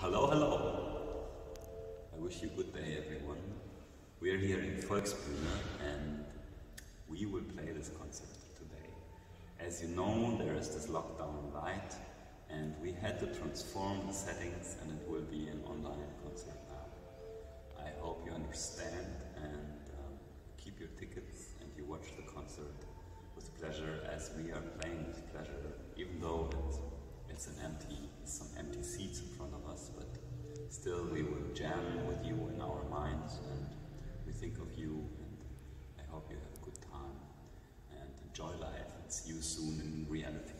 Hello, hello. I wish you good day, everyone. We are here in Volksbühne and we will play this concert today. As you know, there is this lockdown light and we had to transform the settings and it will be an online concert now. I hope you understand and um, keep your tickets and you watch the concert with pleasure as we are playing with pleasure, even though it's, it's an empty, some empty seats still we will jam with you in our minds and we think of you and I hope you have a good time and enjoy life and see you soon in reality.